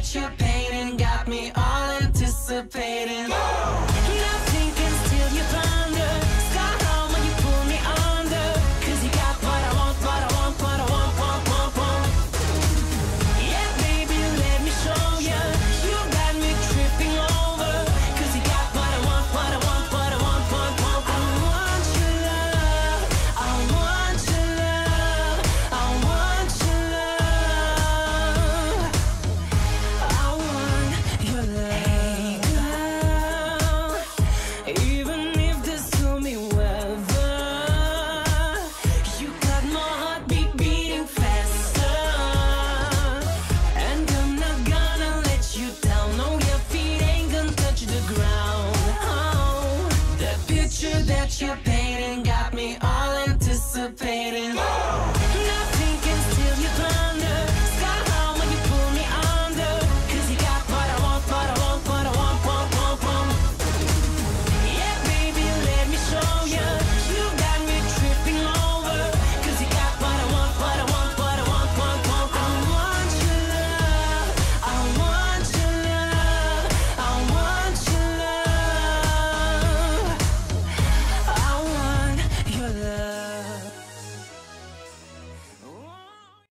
that you're your